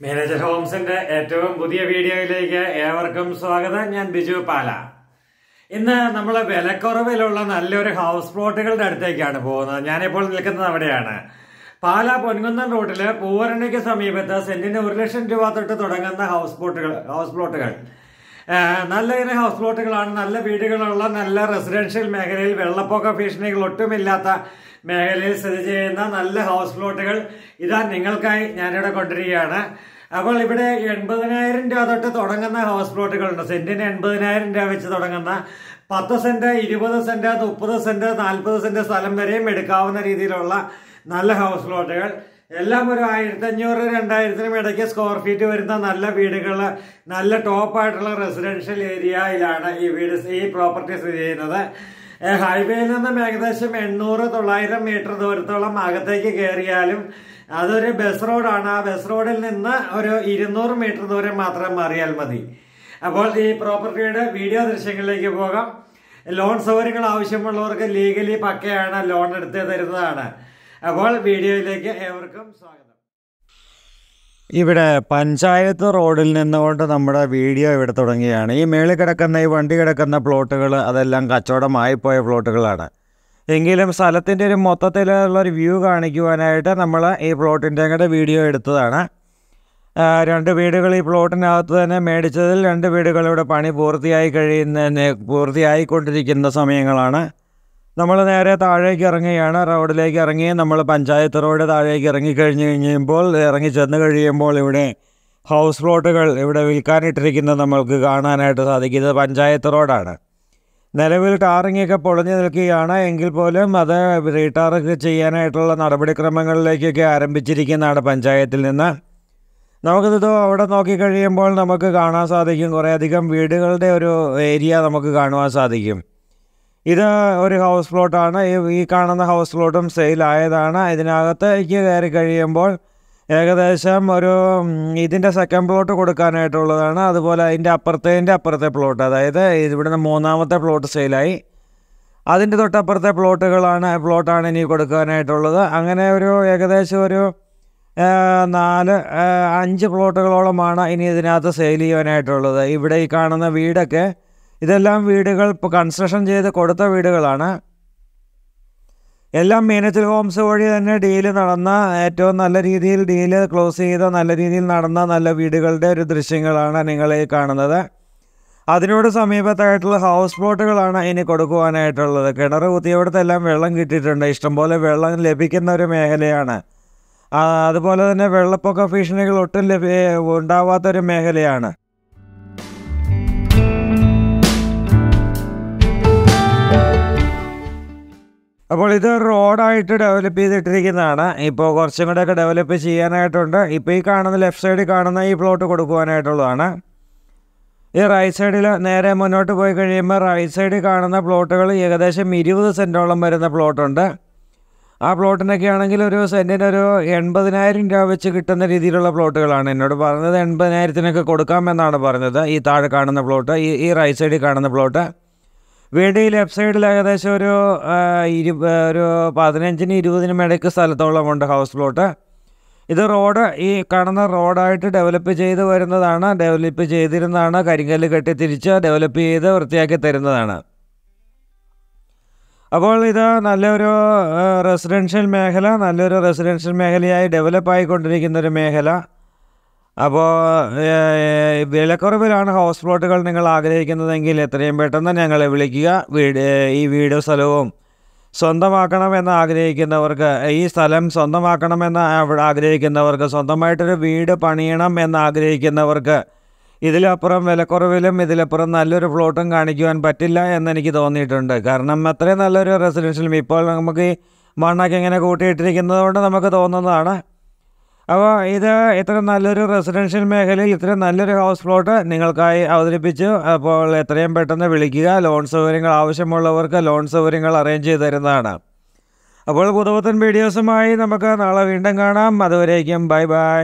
Manager ഹോംസിന്റെ ഏറ്റവും പുതിയ വീഡിയോയിലേക്ക് ഏവർക്കും സ്വാഗതം. ഞാൻ ബിജു പാല. ഇന്ന് നമ്മൾ വിലക്കുറവിലുള്ള നല്ലൊരു ഹൗസ് പ്ലോട്ടുകളുടെ അടുത്തേക്കാണ് പോകുന്നത്. ഞാനിപ്പോൾ നിൽക്കുന്നത് അവിടെയാണ്. പാല പൊൻകുന്നം റൂട്ടിൽ പൂവരണിക്ക് സമീപത്ത് സെന്റിന് ഒരു ലക്ഷം രൂപ തൊട്ട് തുടങ്ങുന്ന ഹൗസ് പ്ലോട്ടുകൾ ഹൗസ് പ്ലോട്ടുകൾ നല്ല ഇനം ഹൗസ് പ്ലോട്ടുകളാണ് നല്ല വീടുകളുള്ള നല്ല റെസിഡൻഷ്യൽ മേഖലയിൽ വെള്ളപ്പൊക്ക ഭീഷണികൾ ഒട്ടുമില്ലാത്ത മേഖലയിൽ സ്ഥിതി ചെയ്യുന്ന നല്ല ഹൗസ് പ്ലോട്ടുകൾ ഇതാ നിങ്ങൾക്കായി ഞാനിവിടെ കൊണ്ടുവരികയാണ് അപ്പോൾ ഇവിടെ എൺപതിനായിരം രൂപ തൊട്ട് തുടങ്ങുന്ന ഹൗസ് പ്ലോട്ടുകളുണ്ട് സെന്റിന് എൺപതിനായിരം രൂപ വെച്ച് തുടങ്ങുന്ന പത്ത് സെന്റ് ഇരുപത് സെന്റ് മുപ്പത് സെന്റ് നാൽപ്പത് സെന്റ് സ്ഥലം വരെയും എടുക്കാവുന്ന രീതിയിലുള്ള നല്ല ഹൗസ് പ്ലോട്ടുകൾ എല്ലാം ഒരു ആയിരത്തി അഞ്ഞൂറ് രണ്ടായിരത്തിനും ഇടയ്ക്ക് സ്ക്വയർ ഫീറ്റ് വരുന്ന നല്ല വീടുകൾ നല്ല ടോപ്പായിട്ടുള്ള റെസിഡൻഷ്യൽ ഏരിയയിലാണ് ഈ വീട് ഈ പ്രോപ്പർട്ടി സ്ഥിതി ചെയ്യുന്നത്. ഹൈവേയിൽ നിന്നും ഏകദേശം എണ്ണൂറ് തൊള്ളായിരം മീറ്റർ ദൂരത്തോളം അകത്തേക്ക് കയറിയാലും അതൊരു ബസ് റോഡാണ് ആ ബസ് റോഡിൽ നിന്ന് ഒരു ഇരുന്നൂറ് മീറ്റർ ദൂരം മാത്രം മാറിയാൽ മതി. അപ്പോൾ ഈ പ്രോപ്പർട്ടിയുടെ വീഡിയോ ദൃശ്യങ്ങളിലേക്ക് പോകാം. ലോൺ സൗകര്യങ്ങൾ ആവശ്യമുള്ളവർക്ക് ലീഗലി പക്കയാണ് ലോൺ എടുത്ത് തരുന്നതാണ്. അപ്പോൾ വീഡിയോയിലേക്ക് ഏവർക്കും സ്വാഗതം. ഇവിടെ പഞ്ചായത്ത് റോഡിൽ നിന്നുകൊണ്ട് നമ്മുടെ വീഡിയോ ഇവിടെ തുടങ്ങിയാണ് ഈ മേളിൽ കിടക്കുന്ന ഈ വണ്ടി കിടക്കുന്ന പ്ലോട്ടുകൾ അതെല്ലാം കച്ചവടമായിപ്പോയ പ്ലോട്ടുകളാണ്. എങ്കിലും സ്ഥലത്തിന്റെ ഒരു മൊത്തത്തിലുള്ള ഒരു വ്യൂ കാണിക്കുവാനായിട്ട് നമ്മൾ ഈ പ്ലോട്ടിന്റെ കൂടെ വീഡിയോ എടുത്തതാണ്. രണ്ട് വീടുകൾ ഈ പ്ലോട്ടിനകത്ത് തന്നെ മേടിച്ചതിൽ രണ്ട് വീടുകൾ ഇവിടെ പണി പൂർത്തിയായി കഴിയുന്ന പൂർത്തിയായിക്കൊണ്ടിരിക്കുന്ന സമയങ്ങളാണ്. നമ്മൾ നേരെ താഴേക്ക് ഇറങ്ങുകയാണ്. റോഡിലേക്ക് ഇറങ്ങി നമ്മൾ പഞ്ചായത്ത് റോഡ് താഴേക്ക് ഇറങ്ങി കഴിഞ്ഞ് കഴിയുമ്പോൾ ഇറങ്ങി ചെന്ന് കഴിയുമ്പോൾ ഇവിടെ ഹൗസ് പ്ലോട്ടുകൾ ഇവിടെ വിൽക്കാനിട്ടിരിക്കുന്നത് നമ്മൾക്ക് കാണാനായിട്ട് സാധിക്കും. പഞ്ചായത്ത് റോഡാണ്. നിലവിൽ ടാറിങ്ങൊക്കെ പൊളിഞ്ഞു നിൽക്കുകയാണ്. എങ്കിൽ പോലും അത് റീടാറിങ് ചെയ്യാനായിട്ടുള്ള നടപടിക്രമങ്ങളിലേക്കൊക്കെ ആരംഭിച്ചിരിക്കുന്നതാണ് പഞ്ചായത്തിൽ നിന്ന്. നമുക്കിത് അവിടെ നോക്കിക്കഴിയുമ്പോൾ നമുക്ക് കാണാൻ സാധിക്കും. കുറേയധികം വീടുകളുടെ ഒരു ഏരിയ നമുക്ക് കാണുവാൻ സാധിക്കും. ഇത് ഒരു ഹൗസ് പ്ലോട്ടാണ് ഈ കാണുന്ന ഹൗസ് പ്ലോട്ടും സെയിലായതാണ് ഇതിനകത്തേക്ക് കയറി കഴിയുമ്പോൾ ഏകദേശം ഒരു ഇതിന്റെ സെക്കൻഡ് പ്ലോട്ട് കൊടുക്കാനായിട്ടുള്ളതാണ്. അതുപോലെ അതിന്റെ അപ്പുറത്തേന്റെ അപ്പുറത്തെ പ്ലോട്ട് അതായത് ഇവിടുന്ന് മൂന്നാമത്തെ പ്ലോട്ട് സെയിലായി അതിന്റെ തൊട്ടപ്പുറത്തെ പ്ലോട്ടുകളാണ് പ്ലോട്ടാണ് ഇനി കൊടുക്കാനായിട്ടുള്ളത്. അങ്ങനെ ഒരു ഏകദേശം ഒരു നാല് അഞ്ച് പ്ലോട്ടുകളോളമാണ് ഇനി ഇതിനകത്ത് സെയിൽ ചെയ്യാനായിട്ടുള്ളത്. ഇവിടെ ഈ കാണുന്ന വീടൊക്കെ ഇതെല്ലാം വീടുകൾ ഇപ്പോൾ കൺസ്ട്രക്ഷൻ ചെയ്ത് കൊടുത്ത വീടുകളാണ്. എല്ലാം മീനച്ചൽ ഹോംസ് വഴി തന്നെ ഡീൽ നടന്ന ഏറ്റവും നല്ല രീതിയിൽ ഡീൽ ക്ലോസ് ചെയ്ത നല്ല രീതിയിൽ നടന്ന നല്ല വീടുകളുടെ ഒരു ദൃശ്യങ്ങളാണ് നിങ്ങൾ ഈ കാണുന്നത്. അതിനോട് സമീപത്തായിട്ടുള്ള ഹൗസ് പ്ലോട്ടുകളാണ് ഇനി കൊടുക്കുവാനായിട്ടുള്ളത്. കിണർ കുത്തിയവിടത്തെല്ലാം വെള്ളം കിട്ടിയിട്ടുണ്ട്. ഇഷ്ടംപോലെ വെള്ളം ലഭിക്കുന്ന ഒരു മേഖലയാണ്. അതുപോലെ തന്നെ വെള്ളപ്പൊക്ക ഭീഷണികൾ ഒട്ടും ലഭ്യ ഉണ്ടാവാത്തൊരു മേഖലയാണ്. അപ്പോൾ ഇത് റോഡായിട്ട് ഡെവലപ്പ് ചെയ്തിട്ടിരിക്കുന്നതാണ്. ഇപ്പോൾ കുറച്ചും കൂടെയൊക്കെ ഡെവലപ്പ് ചെയ്യാനായിട്ടുണ്ട്. ഇപ്പോൾ ഈ കാണുന്ന ലെഫ്റ്റ് സൈഡിൽ കാണുന്ന ഈ പ്ലോട്ട് കൊടുക്കുവാനായിട്ടുള്ളതാണ്. ഈ റൈറ്റ് സൈഡിൽ നേരെ മുന്നോട്ട് പോയി കഴിയുമ്പോൾ റൈറ്റ് സൈഡിൽ കാണുന്ന പ്ലോട്ടുകൾ ഏകദേശം ഇരുപത് സെന്റോളം വരുന്ന പ്ലോട്ടുണ്ട് ആ പ്ലോട്ടിനൊക്കെ ആണെങ്കിൽ ഒരു സെന്റിന് ഒരു എൺപതിനായിരം രൂപ വെച്ച് കിട്ടുന്ന രീതിയിലുള്ള പ്ലോട്ടുകളാണ് എന്നോട് പറഞ്ഞത് എൺപതിനായിരത്തിനൊക്കെ കൊടുക്കാമെന്നാണ് പറഞ്ഞത്. ഈ താഴെ കാണുന്ന പ്ലോട്ട് ഈ ഈ റൈറ്റ് സൈഡിൽ കാണുന്ന പ്ലോട്ട് വീട് ലെഫ്റ്റ് സൈഡിൽ ഏകദേശം ഒരു ഇരു ഒരു പതിനഞ്ചിന് ഇരുപതിനും ഇടയ്ക്ക് സ്ഥലത്തോളമുണ്ട് ഹൗസ് പ്ലോട്ട്. ഇത് റോഡ് ഈ കാണുന്ന റോഡായിട്ട് ഡെവലപ്പ് ചെയ്ത് വരുന്നതാണ് ഡെവലപ്പ് ചെയ്തിരുന്നതാണ് കരിങ്കല്ല് കെട്ടി തിരിച്ച് ഡെവലപ്പ് ചെയ്ത് വൃത്തിയാക്കി തരുന്നതാണ്. അപ്പോൾ ഇത് നല്ലൊരു റെസിഡൻഷ്യൽ മേഖല നല്ലൊരു റെസിഡൻഷ്യൽ മേഖലയായി ഡെവലപ്പ് ആയിക്കൊണ്ടിരിക്കുന്ന ഒരു മേഖല. അപ്പോൾ വിലക്കുറവിലാണ് ഹൗസ് പ്ലോട്ടുകൾ നിങ്ങൾ ആഗ്രഹിക്കുന്നതെങ്കിൽ എത്രയും പെട്ടെന്ന് ഞങ്ങളെ വിളിക്കുക. വീട് ഈ വീട് സ്ഥലവും സ്വന്തമാക്കണമെന്ന് ആഗ്രഹിക്കുന്നവർക്ക് ഈ സ്ഥലം സ്വന്തമാക്കണമെന്ന് അവിടെ ആഗ്രഹിക്കുന്നവർക്ക് സ്വന്തമായിട്ടൊരു വീട് പണിയണം എന്ന് ആഗ്രഹിക്കുന്നവർക്ക് ഇതിലപ്പുറം വിലക്കുറവിലും ഇതിലപ്പുറം നല്ലൊരു പ്ലോട്ടും കാണിക്കുവാൻ പറ്റില്ല എന്നെനിക്ക് തോന്നിയിട്ടുണ്ട്. കാരണം അത്രയും നല്ലൊരു റെസിഡൻഷ്യലും ഇപ്പോൾ നമുക്ക് മണ്ണൊക്കെ ഇങ്ങനെ കൂട്ടിയിട്ടിരിക്കുന്നത് കൊണ്ട് നമുക്ക് തോന്നുന്നതാണ്. അപ്പോൾ ഇത് ഇത്ര നല്ലൊരു റെസിഡൻഷ്യൽ മേഖലയിൽ ഇത്ര നല്ലൊരു ഹൗസ് പ്ലോട്ട് നിങ്ങൾക്കായി അവതരിപ്പിച്ചു. അപ്പോൾ എത്രയും പെട്ടെന്ന് വിളിക്കുക. ലോൺ സൗകര്യങ്ങൾ ആവശ്യമുള്ളവർക്ക് ലോൺ സൗകര്യങ്ങൾ അറേഞ്ച് ചെയ്ത് തരുന്നതാണ്. അപ്പോൾ പുതുപുത്തൻ വീഡിയോസുമായി നമുക്ക് നാളെ വീണ്ടും കാണാം. അതുവരേക്കും ബൈ ബൈ